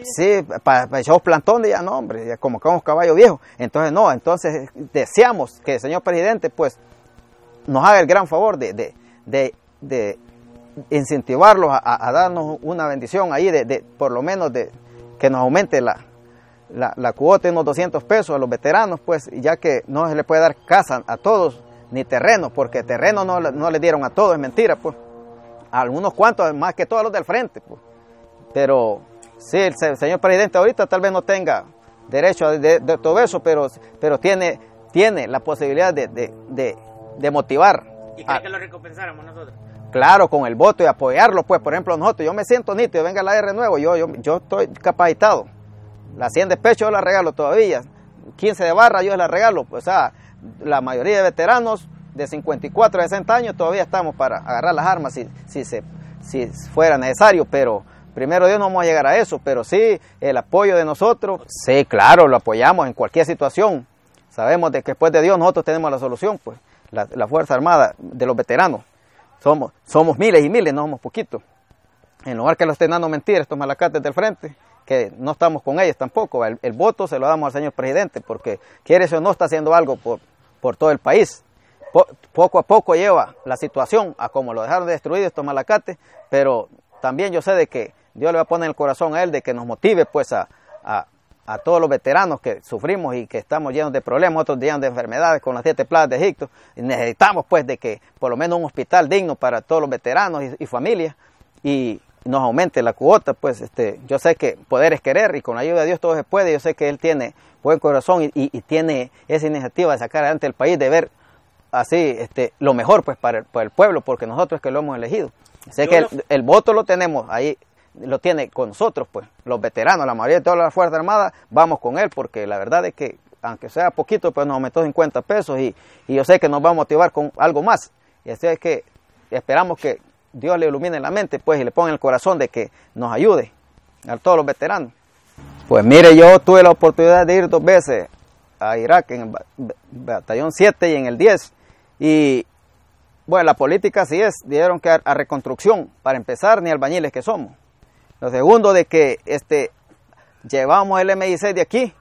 Sí, para pa esos plantones ya no, hombre, ya somos caballo viejo. Entonces no, entonces deseamos que el señor presidente pues nos haga el gran favor de, de, de, incentivarlos a, darnos una bendición ahí, de, por lo menos de que nos aumente la, la, cuota de unos 200 pesos a los veteranos, pues ya que no se le puede dar casa a todos, ni terreno, porque terreno no, no le dieron a todos, es mentira, pues. A algunos cuantos, más que todos los del frente, pues. Pero sí, el señor presidente ahorita tal vez no tenga derecho a de, de todo eso, pero, pero tiene, tiene la posibilidad de, de, de motivar. ¿Y cree a, que lo recompensáramos nosotros? Claro, con el voto y apoyarlo, pues, por ejemplo, nosotros, yo me siento nítido, venga la R nuevo, yo, yo, yo estoy capacitado. La 100 de pecho yo la regalo todavía, 15 de barra yo la regalo, pues, o sea, la mayoría de veteranos de 54 a 60 años todavía estamos para agarrar las armas si, si, se, si fuera necesario, pero primero Dios no vamos a llegar a eso, pero sí el apoyo de nosotros, sí, claro, lo apoyamos en cualquier situación. Sabemos de que después de Dios nosotros tenemos la solución, pues, la, Fuerza Armada de los veteranos. Somos, somos miles y miles, no somos poquitos. En lugar que lo estén dando mentiras estos malacates del frente, que no estamos con ellos tampoco. El, voto se lo damos al señor presidente, porque quiere o no está haciendo algo por, por todo el país. Po, poco a poco lleva la situación a como lo dejaron destruido estos malacates, pero también yo sé de que Dios le va a poner el corazón a él de que nos motive pues a, a, a todos los veteranos que sufrimos y que estamos llenos de problemas, otros llenos de enfermedades con las siete plagas de Egipto. Y necesitamos pues de que por lo menos un hospital digno para todos los veteranos y, y familias y nos aumente la cuota, pues este, yo sé que poder es querer y con la ayuda de Dios todo se puede, yo sé que Él tiene buen corazón y, y, y tiene esa iniciativa de sacar adelante el país, de ver así este, lo mejor pues para el, para el pueblo, porque nosotros es que lo hemos elegido. Sé yo que el, el voto lo tenemos ahí lo tiene con nosotros, pues, los veteranos, la mayoría de todas las Fuerzas Armadas, vamos con él, porque la verdad es que, aunque sea poquito, pues nos aumentó 50 pesos y, y yo sé que nos va a motivar con algo más. Y así es que esperamos que Dios le ilumine la mente, pues, y le ponga en el corazón de que nos ayude a todos los veteranos. Pues mire, yo tuve la oportunidad de ir dos veces a Irak, en el batallón 7 y en el 10, y bueno, la política sí es, dieron que a reconstrucción, para empezar, ni albañiles que somos. Lo segundo de que este, llevamos el MI6 de aquí,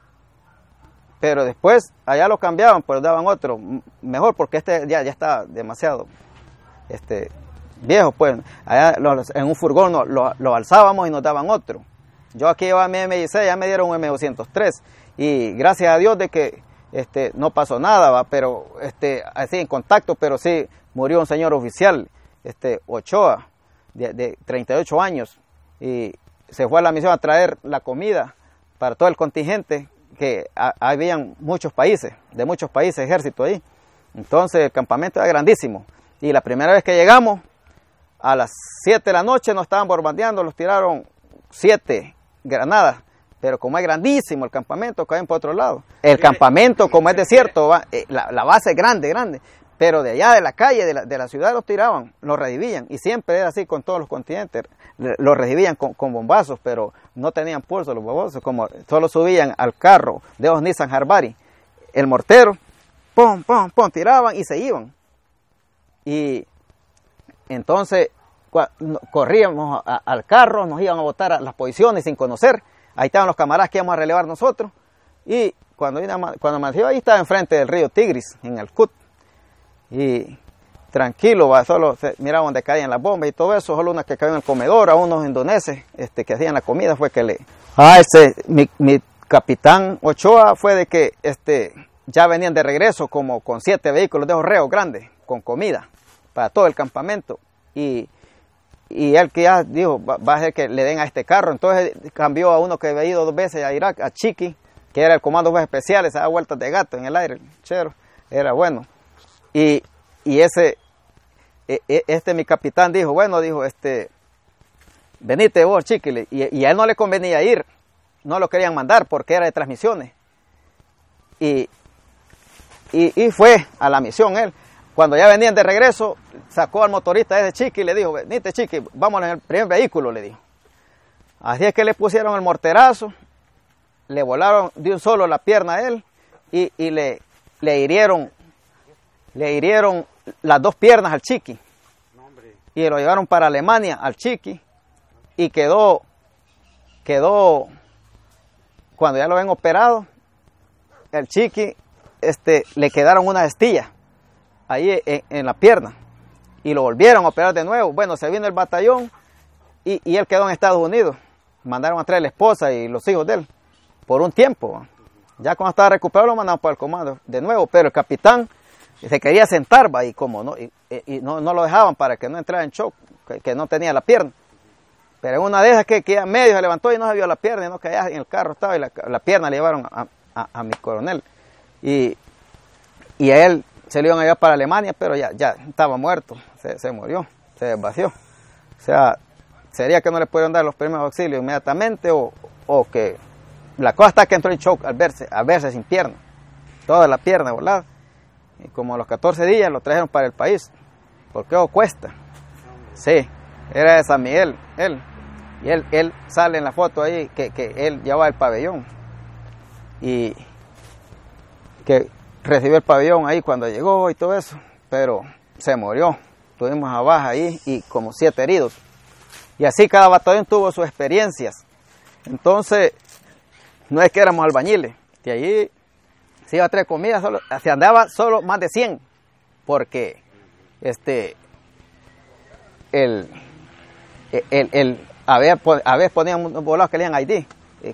pero después allá lo cambiaban, pero daban otro, mejor porque este ya, ya está demasiado este, viejo, pues allá en un furgón lo, lo, lo, alzábamos y nos daban otro. Yo aquí llevaba mi MI6, ya me dieron un M203 y gracias a Dios de que este, no pasó nada, ¿va? pero este, así en contacto, pero sí murió un señor oficial, este, Ochoa, de, de 38 años, y se fue a la misión a traer la comida para todo el contingente, que a, habían muchos países, de muchos países, ejército ahí. Entonces el campamento era grandísimo. Y la primera vez que llegamos, a las 7 de la noche nos estaban bombardeando, los tiraron 7 granadas. Pero como es grandísimo el campamento, caen por otro lado. El campamento, como es desierto, va, eh, la, la, base es grande, grande pero de allá de la calle, de la, de la, ciudad los tiraban, los redivían, y siempre era así con todos los continentes, los redivían con, bombazos, pero no tenían pulso los bombazos, como solo subían al carro de los Nissan Harbari, el mortero, pum, pum, pum, tiraban y se iban. Y entonces corríamos al carro, nos iban a botar a las posiciones sin conocer, ahí estaban los camaradas que íbamos a relevar nosotros, y cuando, cuando amaneció ahí estaba enfrente del río Tigris, en el CUT, y tranquilo, va, solo se, miraba donde caían las bombas y todo eso, solo unas que caían en el comedor, a unos indoneses este, que hacían la comida fue que le... Ah, este, mi, capitán Ochoa fue de que este, ya venían de regreso como con siete vehículos de horreo grandes, con comida, para todo el campamento, y, y él que ya dijo, va, a ser que le den a este carro, entonces cambió a uno que había ido dos veces a Irak, a Chiqui, que era el comando especial, se da vueltas de gato en el aire, chero, era bueno. Y, y ese, este mi capitán dijo, bueno, dijo, este, venite vos, chiquile. Y, y, a él no le convenía ir, no lo querían mandar porque era de transmisiones. Y, y, y fue a la misión él. Cuando ya venían de regreso, sacó al motorista ese chiqui y le dijo, venite chiqui, vamos en el primer vehículo, le dijo. Así es que le pusieron el morterazo, le volaron de un solo la pierna a él y, y le, le hirieron le hirieron las dos piernas al chiqui y lo llevaron para Alemania al chiqui y quedó quedó cuando ya lo ven operado, el chiqui este, le quedaron unas estillas ahí en, en, la pierna y lo volvieron a operar de nuevo. Bueno, se vino el batallón y, y, él quedó en Estados Unidos. Mandaron a traer la esposa y los hijos de él por un tiempo. Ya cuando estaba recuperado lo mandaron para el comando de nuevo, pero el capitán se quería sentar ¿va? y como no, y, no, no, lo dejaban para que no entrara en shock, que, no tenía la pierna. Pero en una de esas que, que medio se levantó y no se vio la pierna, y no caía en el carro estaba y la, pierna le llevaron a, a, mi coronel. Y, y a él se lo iban a llevar para Alemania, pero ya, ya estaba muerto, se, se murió, se desvació. O sea, sería que no le pudieron dar los primeros auxilios inmediatamente o, o que la cosa está que entró en shock al verse, al verse sin pierna, toda la pierna volada. Y como a los 14 días lo trajeron para el país, porque eso cuesta. Sí, era de San Miguel, él. Y él, él sale en la foto ahí que, que él llevaba el pabellón. Y que recibió el pabellón ahí cuando llegó y todo eso, pero se murió. Tuvimos a baja ahí y como siete heridos. Y así cada batallón tuvo sus experiencias. Entonces, no es que éramos albañiles, de allí se iba a traer comida, solo, se andaba solo más de 100, porque este, el, el, el a, veces ponían unos volados que leían ID,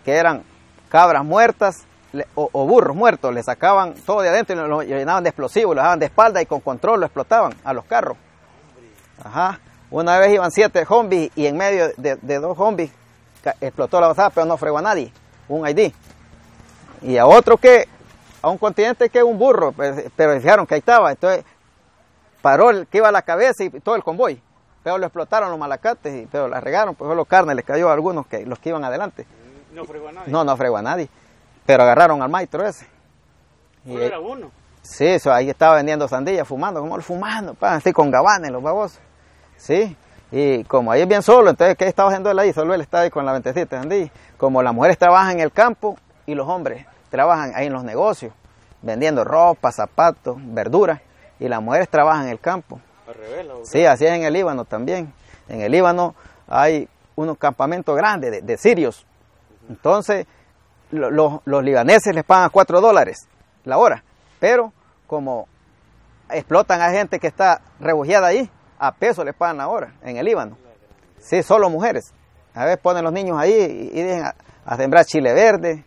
que eran cabras muertas o, burros muertos, le sacaban todo de adentro y lo llenaban de explosivos, lo dejaban de espalda y con control lo explotaban a los carros. Ajá. Una vez iban siete zombies y en medio de, de dos zombies explotó la basada, pero no fregó a nadie, un ID. Y a otro que, a un continente que es un burro, pero fijaron que ahí estaba, entonces paró el que iba a la cabeza y todo el convoy. Pero lo explotaron los malacates, y, pero la regaron, pues los carnes les cayó a algunos que los que iban adelante. No fregó a nadie. No, no fregó a nadie. Pero agarraron al maestro ese. ¿Solo era uno? Sí, eso, ahí estaba vendiendo sandillas, fumando, como fumando, pa, así con gabanes los babosos. Sí, y como ahí es bien solo, entonces, ¿qué estaba haciendo él ahí? Solo él está ahí con la 27 sandillas. Como las mujeres trabajan en el campo y los hombres trabajan ahí en los negocios, vendiendo ropa, zapatos, verduras, y las mujeres trabajan en el campo. Al revés, sí, así es en el Líbano también. En el Líbano hay unos campamentos grandes de, de sirios. Entonces, lo, lo, los libaneses les pagan 4 dólares la hora, pero como explotan a gente que está refugiada ahí, a peso les pagan la hora en el Líbano. Sí, solo mujeres. A veces ponen los niños ahí y, y dejan a, a, sembrar chile verde,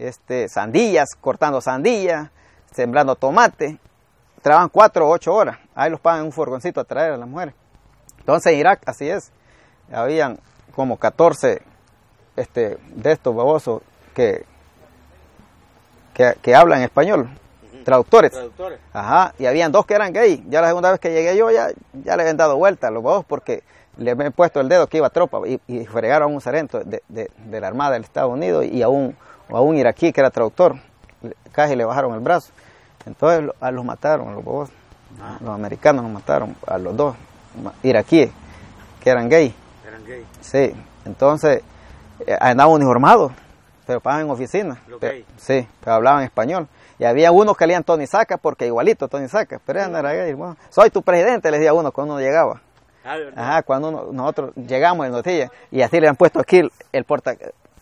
este, sandillas, cortando sandillas, sembrando tomate. Trabajan 4 o 8 horas. Ahí los pagan en un furgoncito a traer a las mujeres. Entonces en Irak así es. Habían como 14 este, de estos babosos que, que, que hablan español, uh -huh. traductores. traductores. Ajá, y habían dos que eran gay. Ya la segunda vez que llegué yo ya, ya le habían dado vuelta a los dos porque le habían puesto el dedo que iba a tropa y, y fregaron a un sargento de, de, de, la Armada del Estados Unidos y a un, a un iraquí que era traductor. Casi le bajaron el brazo. Entonces a los mataron, a los bobos. Ah. Los americanos los mataron a los dos iraquíes que eran gay. Eran gay. Sí, entonces eh, andaban uniformados pero pagan en oficina. Pero, sí, pero hablaban español. Y había unos que leían Tony Saca porque igualito Tony Saca, pero no era gay. Bueno, soy tu presidente, le decía uno cuando uno llegaba. Ah, Ajá, cuando uno, nosotros llegamos en notilla y así le han puesto aquí el porta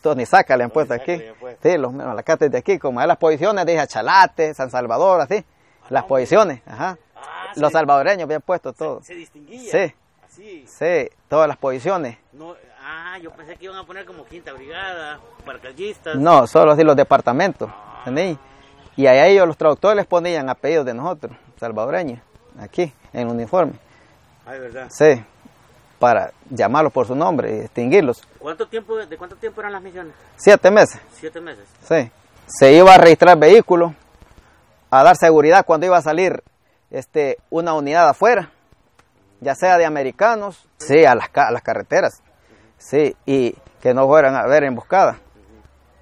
Tony Saca le han puesto aquí. Le han puesto. Sí, los malacates de aquí, como las posiciones de Chalate, San Salvador, así. Las posiciones, ajá. Ah, los salvadoreños habían puesto todo. Se, se distinguía. Sí. Así. Sí, todas las posiciones. No, ah, yo pensé que iban a poner como quinta brigada, paracallistas. No, solo así los departamentos. ¿entendí? Y a ellos los traductores les ponían apellidos de nosotros, salvadoreños, aquí, en uniforme. Ah, verdad. Sí, para llamarlos por su nombre y distinguirlos. ¿Cuánto tiempo, ¿De cuánto tiempo eran las misiones? Siete meses, Siete meses. sí. Se iba a registrar vehículos, a dar seguridad cuando iba a salir este, una unidad afuera, ya sea de americanos, sí, a las, ca- a las carreteras, sí, y que no fueran a ver emboscadas.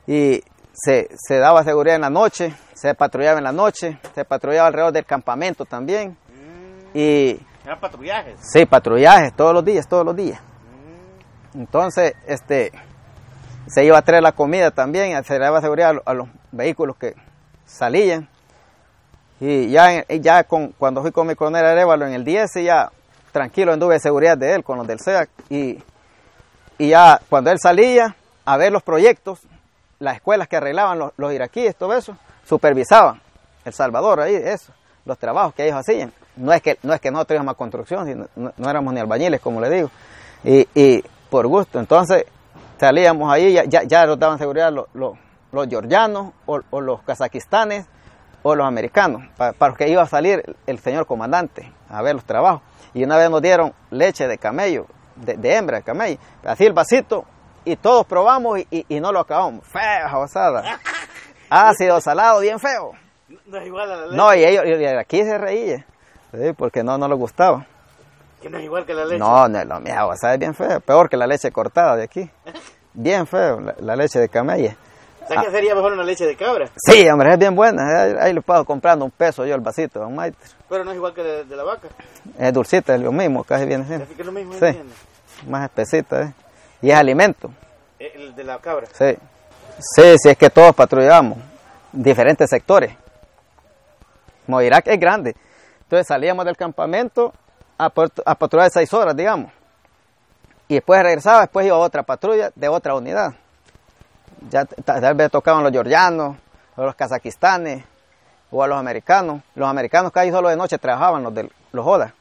Y se, se daba seguridad en la noche, se patrullaba en la noche, se patrullaba alrededor del campamento también. Y eran patrullajes. sí, patrullajes todos los días, todos los días. Entonces, este, se iba a traer la comida también, se le daba seguridad a, lo- a los vehículos que salían. Y ya, ya con, cuando fui con mi coronel Arevalo en el 10, ya tranquilo anduve de seguridad de él con los del SEAC. Y, y ya cuando él salía a ver los proyectos, las escuelas que arreglaban los, los iraquíes, todo eso, supervisaban El Salvador ahí, eso, los trabajos que ellos hacían. No es que, no es que nosotros íbamos a construcción, sino, no, no, éramos ni albañiles, como le digo, y, y por gusto. Entonces salíamos ahí, ya, ya, ya nos daban seguridad los, los, los georgianos o, o, los kazaquistanes o los americanos, para, para que iba a salir el señor comandante a ver los trabajos. Y una vez nos dieron leche de camello, de, de hembra de camello, así el vasito, y todos probamos y, y, y no lo acabamos. Fea, jabasada. Ácido, salado, bien feo. No es igual a la leche. No, y ellos, y aquí se reía, ¿sí? porque no, no les gustaba. Que no es igual que la leche. No, no, lo mío, es bien feo, peor que la leche cortada de aquí. Bien feo, la, la leche de camella. ¿Sabes que sería mejor una leche de cabra? Sí, hombre, es bien buena. Ahí, ahí lo puedo comprando un peso yo el vasito, don Maiter. Pero no es igual que de, de la vaca. Es dulcita, es lo mismo, casi viene siendo. Es lo mismo. Sí, entiendo. más espesita, ¿eh? Y es alimento. Eh, El de la cabra. Sí. Sí, sí, es que todos patrullamos diferentes sectores. Como Irak es grande. Entonces salíamos del campamento a, a patrullar seis horas, digamos. Y después regresaba, después iba a otra patrulla de otra unidad. Ya tal vez tocaban los georgianos, o los kazaquistanes, o a los americanos. Los americanos casi solo de noche trabajaban, los de los ODA.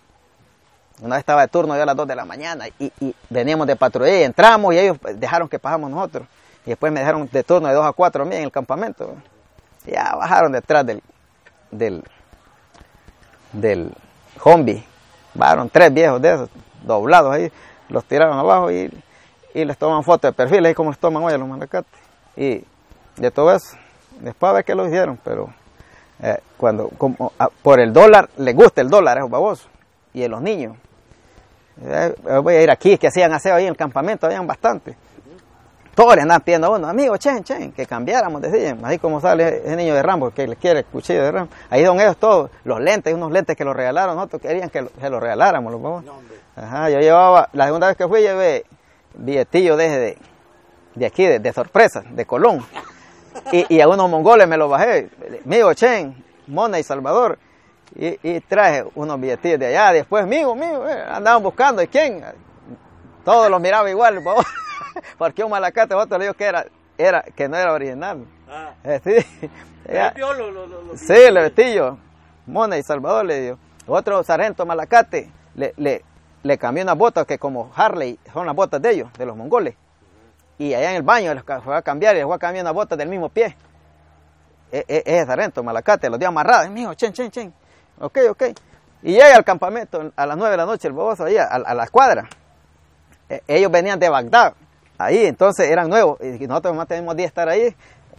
Una vez estaba de turno yo a las 2 de la mañana y, veníamos de patrulla y entramos y ellos dejaron que pasamos nosotros. Y después me dejaron de turno de 2 a 4 a mí en el campamento. Ya bajaron detrás del, del, del zombie. Bajaron tres viejos de esos, doblados ahí, los tiraron abajo y, y les toman fotos de perfil, ahí como les toman hoy a los malacates. Y de todo eso, después a ver qué lo hicieron, pero eh, cuando como, a- por el dólar, les gusta el dólar, esos babosos, y a los niños. Eh, voy a ir aquí, que hacían aseo ahí en el campamento, habían bastante. Todos le andaban pidiendo a uno, amigo, chen, chen, que cambiáramos, decían. Así como sale ese niño de Rambo, que le quiere el cuchillo de Rambo. Ahí son ellos todos, los lentes, unos lentes que los regalaron, nosotros querían que lo- se los regaláramos, los hombre. Ajá, yo llevaba, la segunda vez que fui llevé billetillo de, de, de aquí, de, de sorpresa, de Colón. Y, y a unos mongoles me los bajé, mío, Chen, Mona y Salvador. Y, y traje unos billetillos de allá, después mío, mío, eh, andaban buscando, ¿y quién? Todos los miraban igual, porque un malacate, otro le dijo que era, era, que no era original. Ah. Eh, sí, lo, lo, lo- Sí, el vestillo. Mona y Salvador le dio. Otro sargento malacate le, le, le cambió unas botas que como Harley son las botas de ellos, de los mongoles. Y allá en el baño les fue a cambiar y les fue a cambiar unas botas del mismo pie. E- e- Ese sargento malacate los dio amarradas. Mijo, chen, chen, chen. Ok, ok. Y llega al campamento a las nueve de la noche el baboso ahí a, a la escuadra. E- ellos venían de Bagdad. Ahí, entonces eran nuevos. Y nosotros más tenemos día estar ahí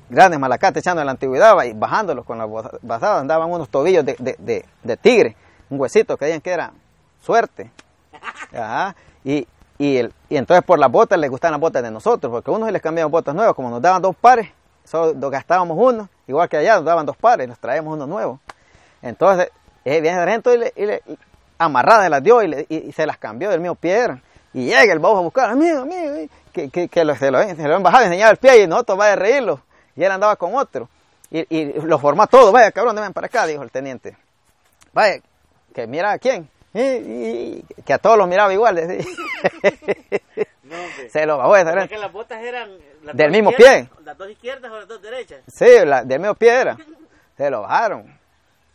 grandes malacates echando en la antigüedad y bajándolos con las bazadas, andaban unos tobillos de, de, de, de tigre, un huesito que decían que era suerte. Ajá. Y, y, el, y entonces por las botas les gustaban las botas de nosotros, porque a unos les cambiaban botas nuevas, como nos daban dos pares, solo gastábamos uno, igual que allá nos daban dos pares, nos traíamos unos nuevos. Entonces, eh, viene el sargento y le, y le- y amarradas las dio y, le- y se las cambió del mismo pie. eran. Y llega el bajo a buscar, amigo, amigo, que, que, que se, lo, se lo han bajado y enseñaba el pie y nosotros vaya a reírlo. Y él andaba con otro. Y, y lo formó a todo, vaya cabrón, ven para acá, dijo el teniente. Vaya, que mira a quién. Y- que a todos los miraba igual. No, se lo bajó que las botas eran... las Del mismo izquierdas- ¿Las dos izquierdas o las dos derechas? Sí, la, del medio pie era. Se lo bajaron.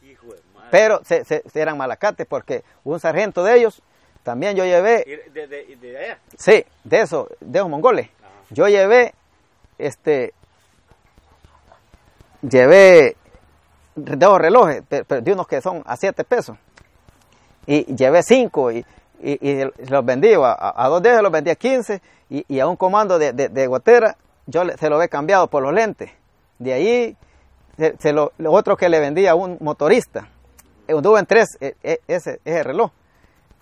Hijo de madre. Pero se, se- se eran malacates porque un sargento de ellos, también yo llevé de, de, de allá. Sí, de eso, de esos mongoles. Ajá. Yo llevé, este, llevé de esos relojes, de unos que son a 7 pesos. Y llevé 5 y, y, y los vendí, a, a- dos de ellos los vendí a 15 y, y a un comando de, de, de gotera yo se lo había cambiado por los lentes. De ahí, se, se lo, otro que le vendí a un motorista. Anduvo en tres e- e- ese, ese reloj.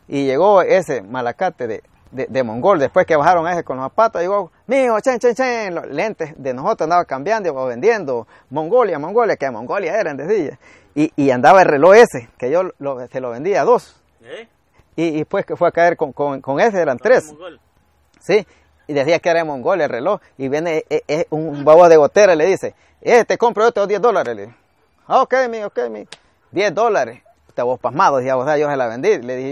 Y llegó ese malacate de, de, de mongol, después que bajaron ese con los zapatos, llegó, mijo, chen, chen, chen, los lentes de nosotros andaba cambiando o vendiendo, Mongolia, Mongolia, que Mongolia eran, decía. Y, y andaba el reloj ese, que yo lo- se lo vendía a dos. ¿Eh? Y, y después que fue a caer con, con, con ese, eran tres. ¿sí? Y decía que era de Mongolia el reloj. Y viene eh, eh, un babo de gotera y le dice, eh, te compro estos 10 dólares. Le digo, ah, ok, mi, ok, mi. 10 dólares. Estaba pasmado, decía, o sea, yo se la vendí. Le dije,